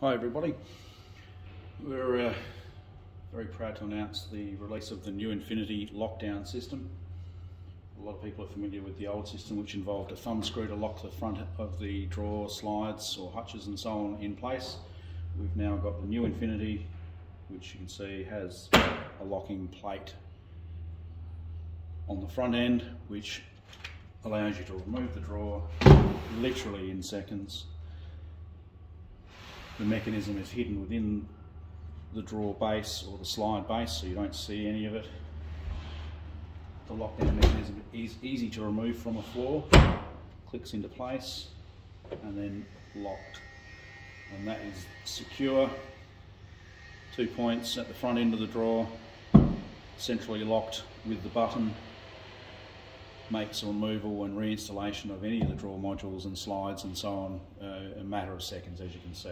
Hi everybody. We're uh, very proud to announce the release of the new Infinity lockdown system. A lot of people are familiar with the old system which involved a thumb screw to lock the front of the drawer, slides or hutches and so on in place. We've now got the new Infinity which you can see has a locking plate on the front end which allows you to remove the drawer literally in seconds the mechanism is hidden within the drawer base or the slide base so you don't see any of it. The lockdown mechanism is easy to remove from a floor, clicks into place and then locked. And that is secure, two points at the front end of the drawer, centrally locked with the button makes removal and reinstallation of any of the drawer modules and slides and so on uh, a matter of seconds as you can see.